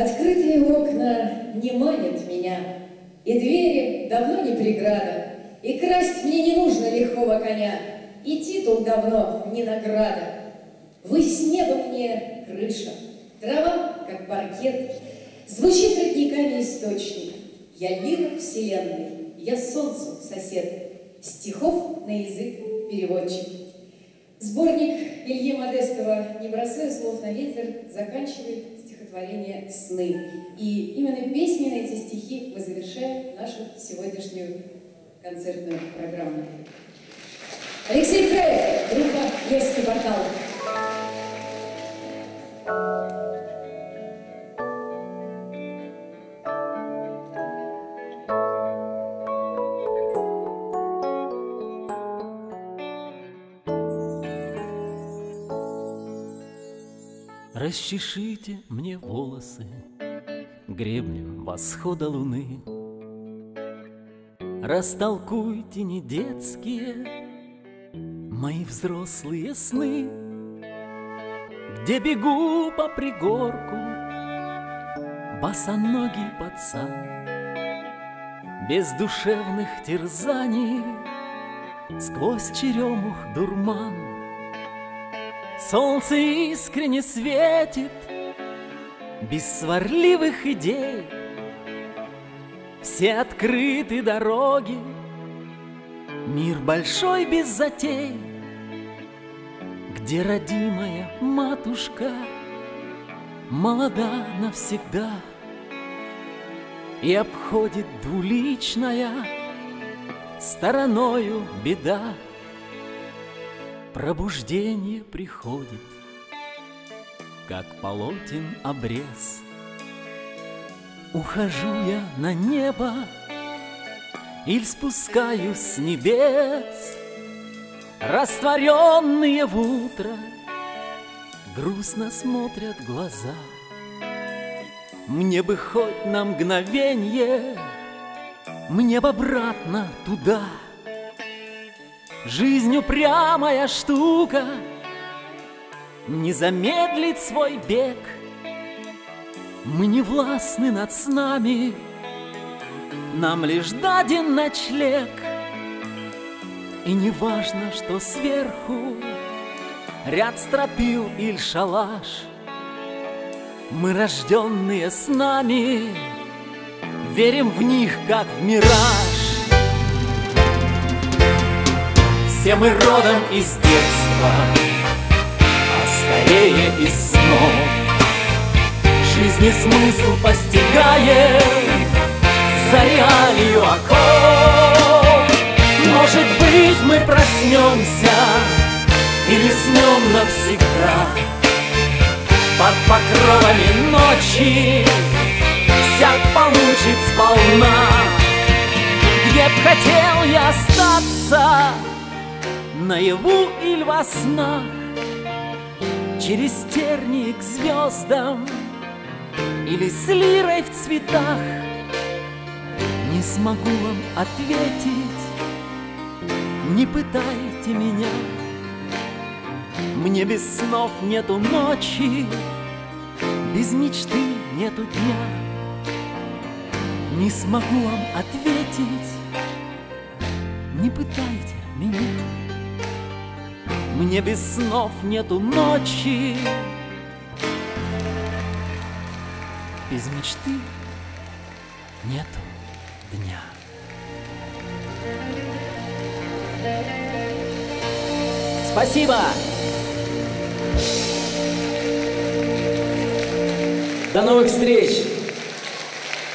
Открытые окна не манят меня, И двери давно не преграда, И красть мне не нужно лихого коня, И титул давно не награда. Вы с неба мне крыша, Трава, как паркет, Звучит родниками источник. Я лира вселенной, я солнцу сосед, Стихов на язык переводчик. Сборник Ильи Модестова «Не бросая слов на ветер» заканчивает стихотворение «Сны». И именно песни на эти стихи мы завершаем нашу сегодняшнюю концертную программу. Алексей Краев, группа «Невский портал». Расчешите мне волосы гребнем восхода луны. Растолкуйте не детские мои взрослые сны, Где бегу по пригорку босоногий пацан, Без душевных терзаний сквозь черемух дурман. Солнце искренне светит, без сварливых идей. Все открыты дороги, мир большой без затей, Где родимая матушка молода навсегда И обходит двуличная стороною беда. Пробуждение приходит, как полотен обрез. Ухожу я на небо или спускаюсь с небес, Растворенные в утро грустно смотрят глаза. Мне бы хоть на мгновенье, мне бы обратно туда — Жизнь упрямая штука. Не замедлит свой бег. Мы не властны над снами. Нам лишь даден ночлег. И не важно, что сверху. Ряд стропил или шалаш. Мы рожденные с нами Верим в них, как в мираж Все мы родом из детства, а скорее из снов. Жизни смысл постигаем за реалию оков. Может быть, мы проснемся или снем навсегда под покровами ночи всяк получит сполна. Где б хотел я остаться, наяву или во снах, Через тернии к звездам Или с лирой в цветах. Не смогу вам ответить Не пытайте меня. Мне без снов нету ночи Без мечты нету дня. Не смогу вам ответить Не пытайте меня мне без снов нету ночи Без мечты нету дня Спасибо! До новых встреч!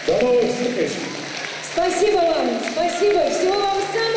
До новых встреч! Спасибо вам! Спасибо! Всего вам самого!